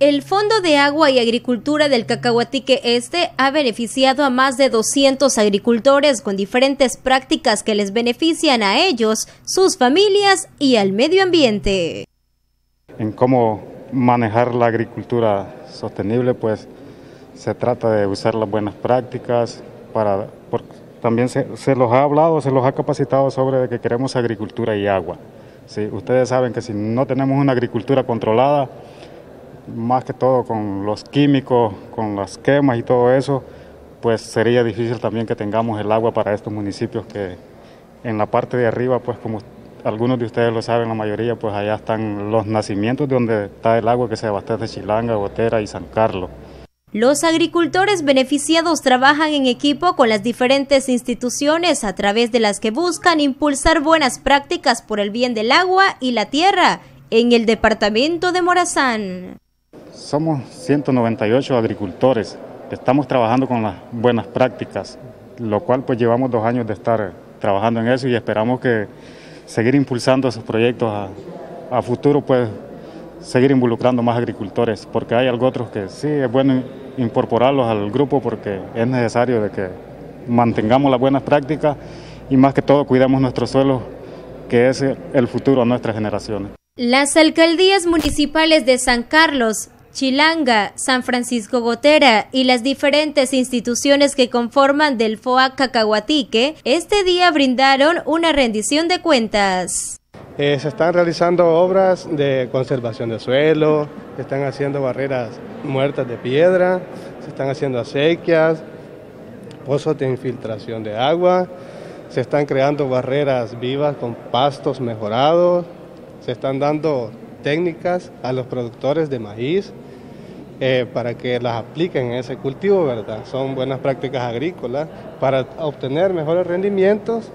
El Fondo de Agua y Agricultura del Cacahuatique Este ha beneficiado a más de 200 agricultores con diferentes prácticas que les benefician a ellos, sus familias y al medio ambiente. En cómo manejar la agricultura sostenible, pues se trata de usar las buenas prácticas para... también se, los ha hablado, se los ha capacitado sobre que queremos agricultura y agua. ¿sí? Ustedes saben que si no tenemos una agricultura controlada, más que todo con los químicos, con las quemas y todo eso, pues sería difícil también que tengamos el agua para estos municipios que en la parte de arriba, pues como algunos de ustedes lo saben, la mayoría, pues allá están los nacimientos donde está el agua que se abastece de Chilanga, Botera y San Carlos. Los agricultores beneficiados trabajan en equipo con las diferentes instituciones a través de las que buscan impulsar buenas prácticas por el bien del agua y la tierra en el departamento de Morazán. Somos 198 agricultores estamos trabajando con las buenas prácticas, lo cual pues llevamos dos años de estar trabajando en eso y esperamos que seguir impulsando esos proyectos a, futuro, pues seguir involucrando más agricultores, porque hay algo otros que sí es bueno incorporarlos al grupo porque es necesario de que mantengamos las buenas prácticas y más que todo cuidemos nuestro suelo, que es el futuro a nuestras generaciones. Las alcaldías municipales de San Carlos, Chilanga, San Francisco Gotera y las diferentes instituciones que conforman del FOA Cacahuatique, este día brindaron una rendición de cuentas. Eh, se están realizando obras de conservación de suelo, se están haciendo barreras muertas de piedra, se están haciendo acequias, pozos de infiltración de agua, se están creando barreras vivas con pastos mejorados, se están dando técnicas a los productores de maíz, eh, para que las apliquen en ese cultivo, ¿verdad? Son buenas prácticas agrícolas para obtener mejores rendimientos.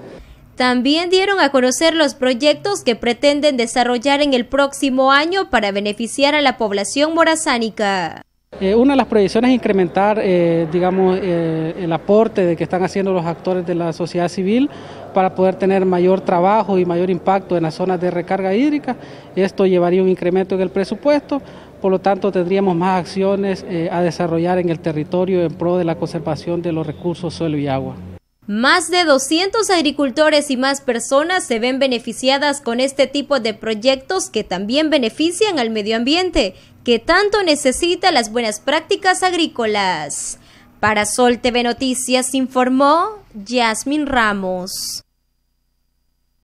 También dieron a conocer los proyectos que pretenden desarrollar en el próximo año para beneficiar a la población morazánica. Eh, una de las proyecciones es incrementar, eh, digamos, el aporte de que están haciendo los actores de la sociedad civil para poder tener mayor trabajo y mayor impacto en las zonas de recarga hídrica. Esto llevaría un incremento en el presupuesto, por lo tanto tendríamos más acciones eh, a desarrollar en el territorio en pro de la conservación de los recursos suelo y agua. Más de 200 agricultores y más personas se ven beneficiadas con este tipo de proyectos que también benefician al medio ambiente, que tanto necesita las buenas prácticas agrícolas. Para Sol TV Noticias informó Yasmin Ramos.